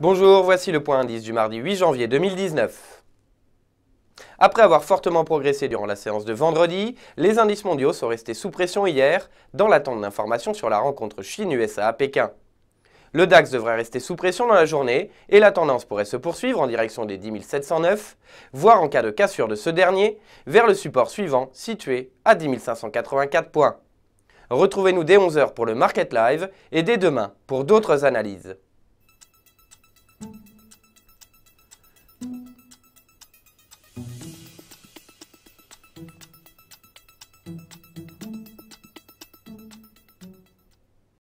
Bonjour, voici le point indice du mardi 8 janvier 2019. Après avoir fortement progressé durant la séance de vendredi, les indices mondiaux sont restés sous pression hier dans l'attente d'informations sur la rencontre Chine-USA à Pékin. Le DAX devrait rester sous pression dans la journée et la tendance pourrait se poursuivre en direction des 10 709, voire en cas de cassure de ce dernier, vers le support suivant situé à 10 584 points. Retrouvez-nous dès 11h pour le Market Live et dès demain pour d'autres analyses.